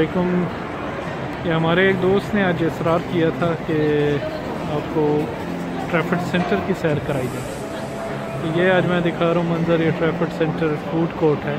ये हमारे एक दोस्त ने आज इसरार किया था कि आपको ट्रैफ़िक सेंटर की सैर कराई जाए। तो ये आज मैं दिखा रहा हूँ मंज़र, ये ट्रैफ़िक सेंटर फ़ूड कोर्ट है।